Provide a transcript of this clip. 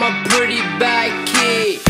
I'm a pretty bad kid.